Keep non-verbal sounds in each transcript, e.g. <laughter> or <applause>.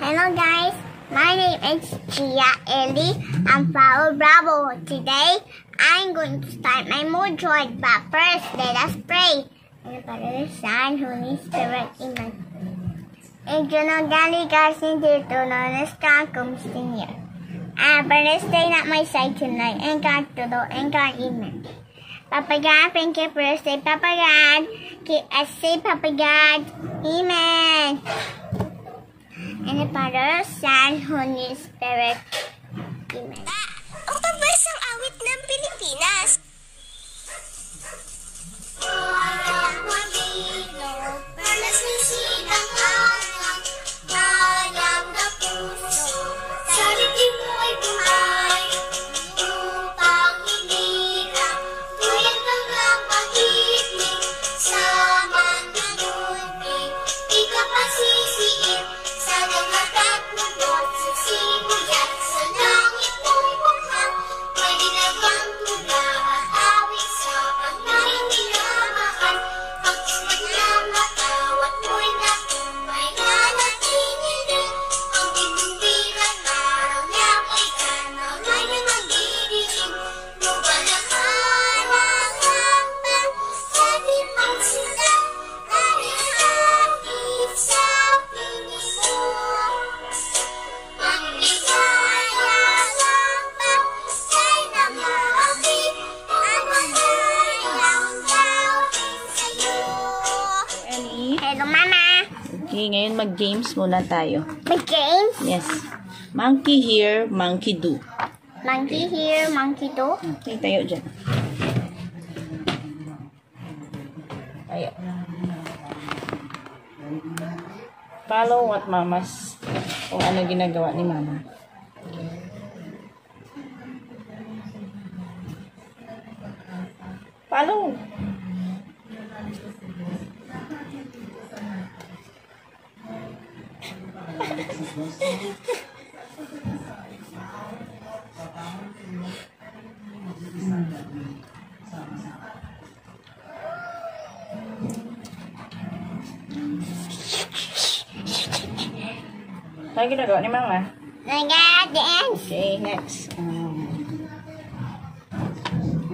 Hello guys, my name is Gia Ellie. I'm Flower Bravo. Today, I'm going to start my mood droid, but first, let us pray. And the Father, the Son, Holy Spirit, Amen. Angel ng daligasin dito na nastan kumustin niya. Ah, but stay at my side tonight, and God the, and God, Amen. Papa God, thank you for stay, Papa God. I say, Papa God, Amen. And the Father, Son, Holy Spirit. Amen. Okay, ngayon mag-games muna tayo. My games. Yes. Monkey here, monkey do. Monkey here, monkey do. Okay, tayo dyan. Tayo. Follow what mamas, kung ano ginagawa ni mama. Follow. <laughs> Ano ginagawa ni mama? I got dance. Okay, next. Um,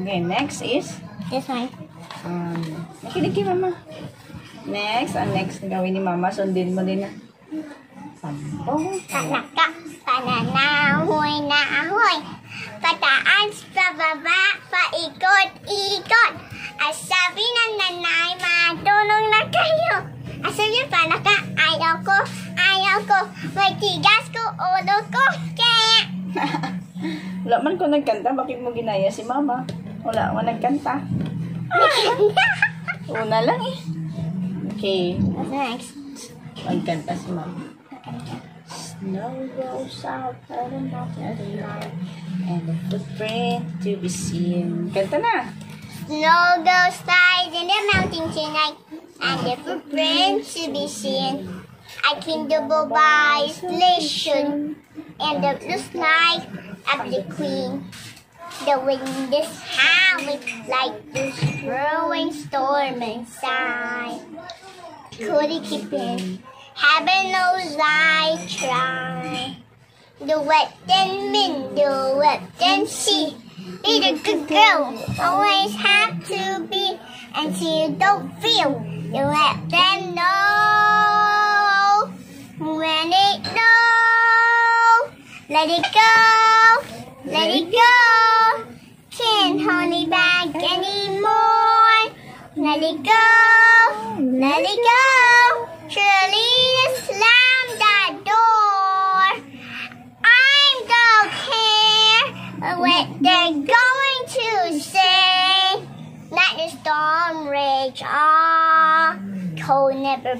okay, next is This one. um, nakinig kay mama. Next, ang next na gawin ni mama, sundin mo din na. Sampung. Kalaka, pananahoy na ahoy. Pataas, pababa, paikot-ikot. At sabi ng nanay, matulong na kayo. At sabi pa naka, ayaw ko, ayaw ko. May tigas ko, ulo ko. Kaya, <laughs> Wala man ko nagkanta, bakit mo ginaya si mama? Wala mo nagkanta. <laughs> Una lang eh. Okay, what's next? magkanta si mama. Snow goes out at the mountain and the footprint to be seen. Kanta na. Snow goes slides in the mountain tonight, and the footprints to be seen. I can double by station, and the sky of the queen. The wind is howling like the throwing storm inside. Could it keep in? Heaven knows I try. The wet and wind, the wet and sea. Be the good girl, always have to be. Until you don't feel, you let them know. When it know, let it go, let it go. Can't hold it back anymore. Let it go, let it go. Surely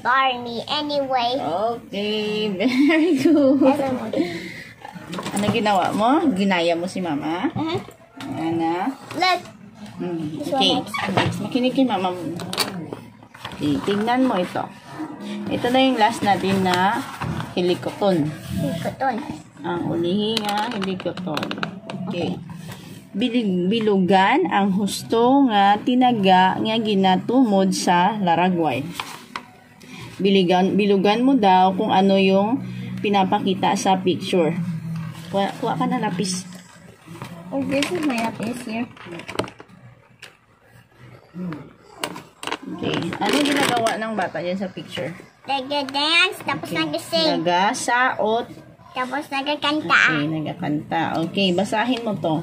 Bar me anyway. Okay, very good. Ano ginawa mo? Ginaya mo si mama? Mhm. Ano? Look. This Okay, next. Makinig kay mama. Okay, tingnan mo ito. Ito na yung last natin na hilikoton. ikoton. Ang ulihin nga hilikoton. Okay. Bilig, bilugan ang husto nga tinaga nga ginatumod sa laragway. Biligan, bilugan mo daw kung ano yung pinapakita sa picture. Kuha, kuha ka na lapis. Oh, this is my lapis here. Okay. Ano ginagawa ng bata dyan sa picture? Nag-dance, tapos nag-sing, Nagasaot. tapos nagkakanta. Okay, nagakanta. Okay, basahin mo to.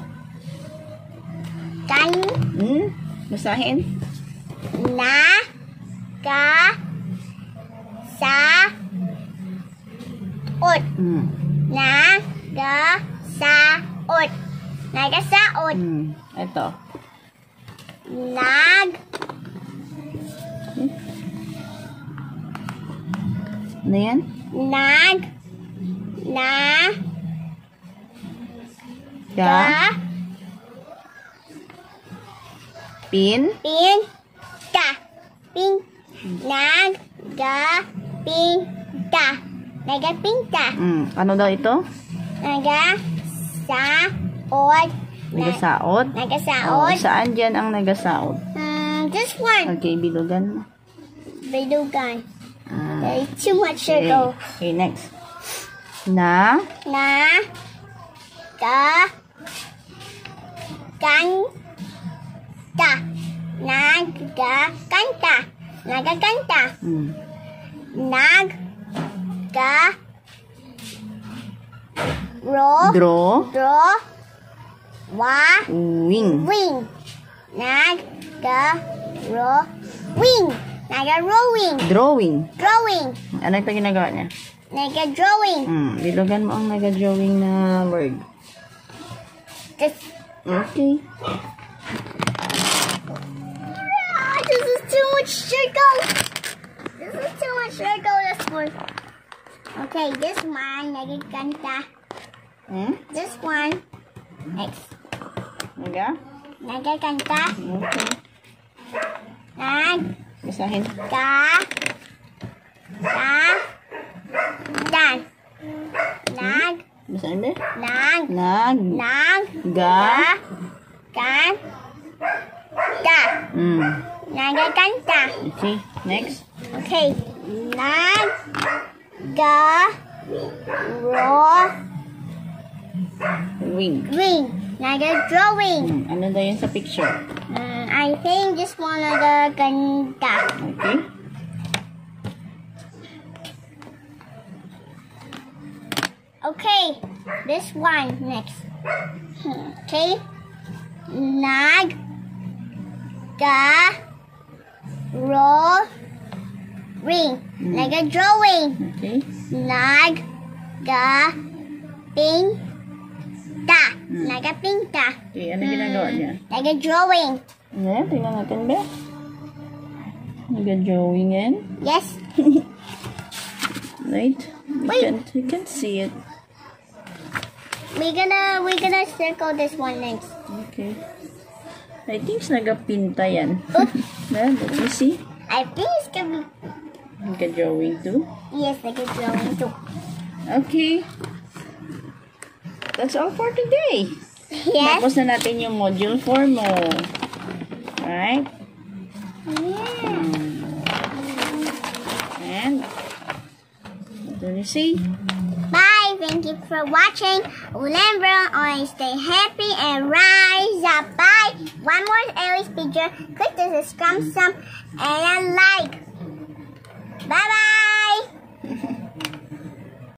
Kan, Hmm? Basahin? na, ka, sa, ut. Hmm. Na, ga, sa, ut. Nagasaot. Hmm. Ito. Nag, Ano yan? nag, na, Ga. Pin. pin, ka. Pin, nag, ga, pin, ka. Nagapinta. Hmm. Ano daw ito? Naga, sa, ot. Na, Nagasaot. Oh, saan dyan ang nagasaot? Hmm, this one. Okay, bilugan mo. Bilugan. Ah. There's too much Okay. circle. okay, next. Na. Na, ka, kan, ta. Naga, kanta. Nag, ga, ro, Draw. ro, wa, Wing. wing. Nag, ga, ro, wing. Naga rowing. Drawing. Drawing. Ano ito ginagawa niya? Naga drawing. Hmm. Bilugan mo ang naga-drawing na word. This, Okay. ah, this is too much circle. This is too much circle. This one. Okay, this one. Nagaganta. Hmm? This one. Next. Naga? Nagaganta. Okay. Nag, Basahin. ka, sa, dan. Nag, Basahin ba? nag, Nag. nag, Ga. ka, kan, ta. Hmm. Nagaganta. Okay. Next. Okay. Nag, ga, ro, Wing. ring. Naga-drawing. Hmm. Ano daw yun sa picture? Mm, I think this one nagaganta. Okay. Okay, this one next. Okay. Nag, ga, ro, ring. Naga-drawing. Okay. Nag, ga, ping, ta. Naga-pinta. Okay. Ano ginagawa niya? Naga-drawing. Ayan. Tingnan natin ba? Naga-drawing yan. Yes. <laughs> Right? You Wait. can, you can see it. We're gonna we're gonna circle this one next. Okay. I think nagapinta yan. Oop. <laughs> well, let me see. I think it's gonna be Nagka-drawing too. yes, naga-drawing too. Okay. That's all for today. Yes. Tapos na natin yung module 4 mo. Alright? Yeah. And, what do you say? Bye. Thank you for watching. Remember, always stay happy and rise up. Bye. One more Aries picture. Click the subscribe some and like. 拜拜。